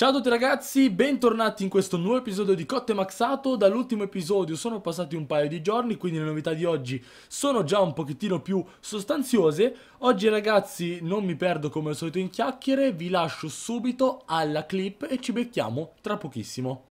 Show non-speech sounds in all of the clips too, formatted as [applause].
Ciao a tutti ragazzi, bentornati in questo nuovo episodio di Cotte Maxato. Dall'ultimo episodio sono passati un paio di giorni, quindi le novità di oggi sono già un pochettino più sostanziose. Oggi ragazzi non mi perdo come al solito in chiacchiere, vi lascio subito alla clip e ci becchiamo tra pochissimo.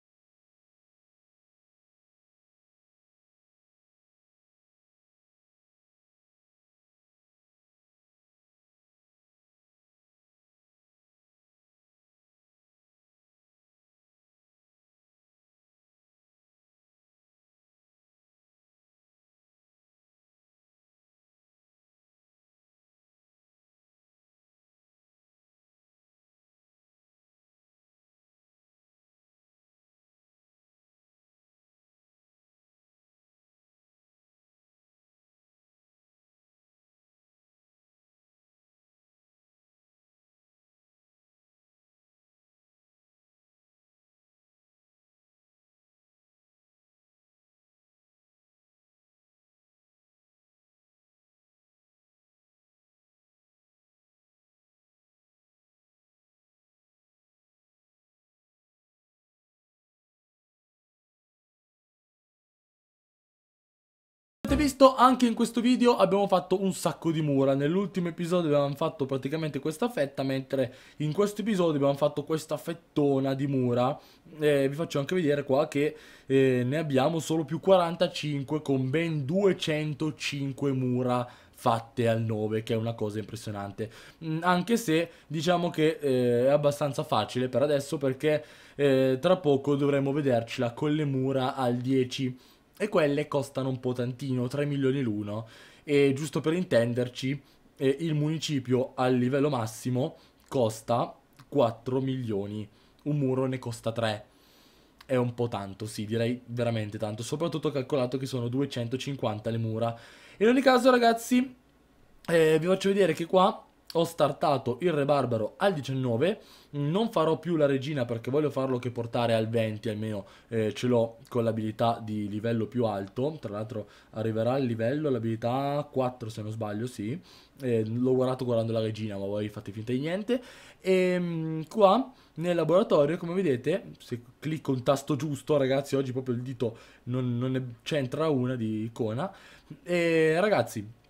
Avete visto? Anche in questo video abbiamo fatto un sacco di mura. Nell'ultimo episodio abbiamo fatto praticamente questa fetta Mentre in questo episodio abbiamo fatto questa fettona di mura. Eh, Vi faccio anche vedere qua che eh, ne abbiamo solo più 45 Con ben 205 mura fatte al 9 che è una cosa impressionante. Mm, anche se diciamo che eh, è abbastanza facile per adesso perché eh, tra poco dovremo vedercela con le mura al 10 e quelle costano un po' tantino, 3 milioni l'uno. E giusto per intenderci, eh, il municipio al livello massimo costa 4 milioni, un muro ne costa 3. È un po' tanto, sì, direi veramente tanto, soprattutto calcolato che sono 250 le mura. In ogni caso, ragazzi, eh, vi faccio vedere che qua ho startato il re barbaro al 19 non farò più la regina perché voglio farlo che portare al 20 almeno eh, ce l'ho con l'abilità di livello più alto. Tra l'altro arriverà al livello l'abilità 4 se non sbaglio sì. Eh, l'ho guardato guardando la regina ma voi fate finta di niente. E ehm, qua nel laboratorio come vedete se clicco un tasto giusto ragazzi oggi proprio il dito non, non c'entra una di icona. E ragazzi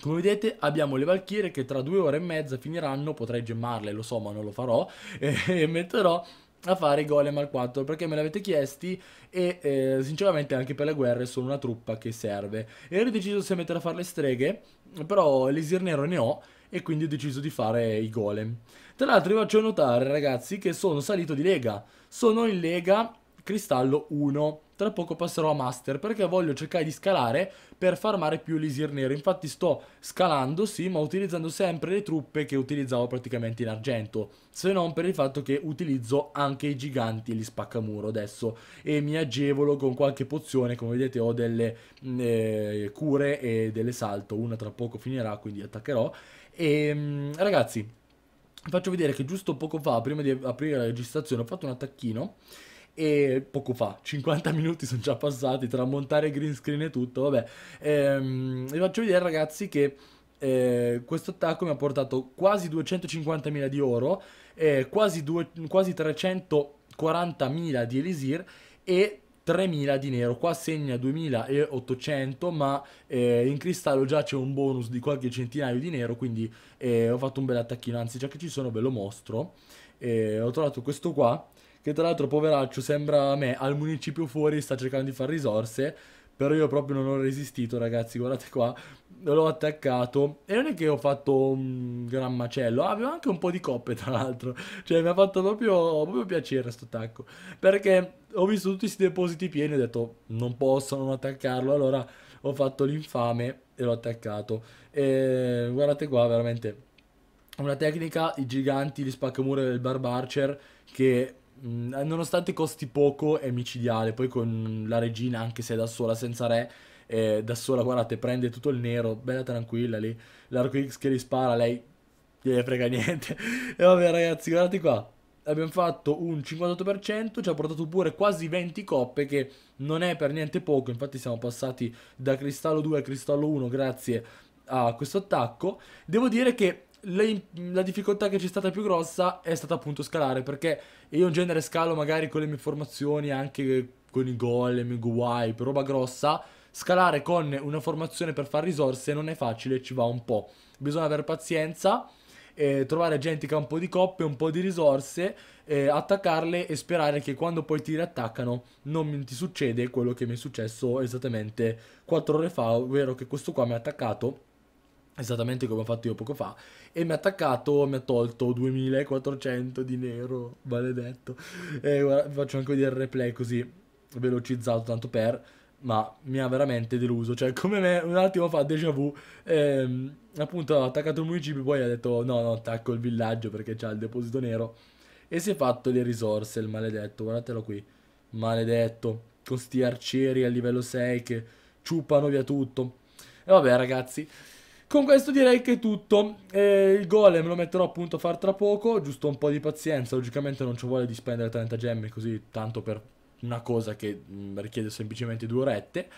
come vedete abbiamo le Valchiere che tra due ore e mezza finiranno, potrei gemmarle, lo so ma non lo farò, [laughs] e metterò a fare i golem al 4 perché me l'avete chiesti e eh, sinceramente anche per le guerre sono una truppa che serve. E ero deciso se mettere a fare le streghe, però l'esir nero ne ho e quindi ho deciso di fare i golem. Tra l'altro vi faccio notare ragazzi che sono salito di lega, sono in lega cristallo 1 tra poco passerò a master perché voglio cercare di scalare per farmare più l'Isir nero. Infatti sto scalando, sì, ma utilizzando sempre le truppe che utilizzavo praticamente in argento. Se non per il fatto che utilizzo anche i giganti e gli spaccamuro adesso e mi agevolo con qualche pozione. Come vedete ho delle mm, eh, cure e delle salto. Una tra poco finirà, quindi attaccherò. E mm, ragazzi, faccio vedere che giusto poco fa, prima di aprire la registrazione, ho fatto un attacchino e poco fa, 50 minuti sono già passati tra montare green screen e tutto, vabbè. Ehm, vi faccio vedere ragazzi che eh, questo attacco mi ha portato quasi 250.000 di oro, eh, quasi, quasi 340.000 di elisir e 3.000 di nero, qua segna 2.800 ma eh, in cristallo già c'è un bonus di qualche centinaio di nero quindi eh, ho fatto un bel attacchino, anzi già che ci sono ve lo mostro. Eh, ho trovato questo qua che tra l'altro poveraccio sembra a me al municipio fuori sta cercando di fare risorse però io proprio non ho resistito ragazzi guardate qua l'ho attaccato. E non è che ho fatto un gran macello ah, avevo anche un po' di coppe tra l'altro. Cioè mi ha fatto proprio, proprio piacere questo attacco. Perché ho visto tutti questi depositi pieni e ho detto non posso non attaccarlo. Allora ho fatto l'infame e l'ho attaccato. E guardate qua veramente una tecnica i giganti gli spaccamure del barbarcher che Mm, nonostante costi poco è micidiale, poi con la regina anche se è da sola senza re, eh, da sola guardate prende tutto il nero, bella tranquilla lì, l'arco X che gli spara, lei gliene frega [laughs] niente. e vabbè ragazzi guardate qua, abbiamo fatto un 58%, ci ha portato pure quasi 20 coppe che non è per niente poco, infatti siamo passati da cristallo 2 a cristallo 1 grazie a questo attacco. Devo dire che le, la difficoltà che c'è stata più grossa è stata appunto scalare, perché io in genere scalo magari con le mie formazioni, anche con i golem, i guai, per roba grossa. Scalare con una formazione per fare risorse non è facile, ci va un po'. Bisogna avere pazienza, eh, trovare gente che ha un po' di coppe, un po' di risorse, eh, attaccarle e sperare che quando poi ti riattaccano non ti succede quello che mi è successo esattamente 4 ore fa, ovvero che questo qua mi ha attaccato esattamente come ho fatto io poco fa e mi ha attaccato mi ha tolto 2400 di nero maledetto. E guarda, faccio anche vedere il replay così velocizzato tanto per ma mi ha veramente deluso. Cioè come me un attimo fa déjà vu ehm, appunto ha attaccato il municipio poi ha detto no no attacco il villaggio perché c'ha il deposito nero. E si è fatto le risorse il maledetto guardatelo qui. Maledetto con sti arcieri a livello 6 che ciuppano via tutto. E vabbè ragazzi con questo direi che è tutto. Eh, il golem lo metterò appunto a far tra poco, giusto un po' di pazienza. Logicamente non ci vuole di spendere 30 gemme così tanto per una cosa che mh, mm, richiede semplicemente due orette.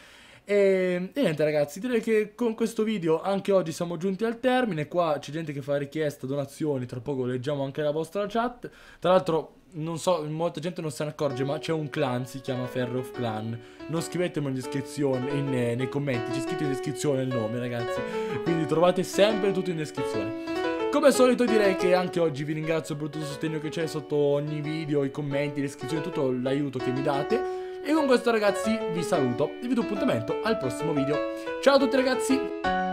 E, e, niente ragazzi, direi che con questo video anche oggi siamo giunti al termine. Qua c'è gente che fa richiesta, donazioni, tra poco leggiamo anche la vostra chat. Tra l'altro non so, molta gente non se ne accorge, ma c'è un clan, si chiama Ferro Clan. Non scrivetemi in descrizione, in, eh, nei commenti, c'è scritto in descrizione il nome, ragazzi. Quindi trovate sempre tutto in descrizione. Come al solito direi che anche oggi vi ringrazio per tutto il sostegno che c'è sotto ogni video, i commenti, le iscrizioni, tutto l'aiuto che mi date. E con questo ragazzi vi saluto e vi do appuntamento al prossimo video. Ciao a tutti ragazzi!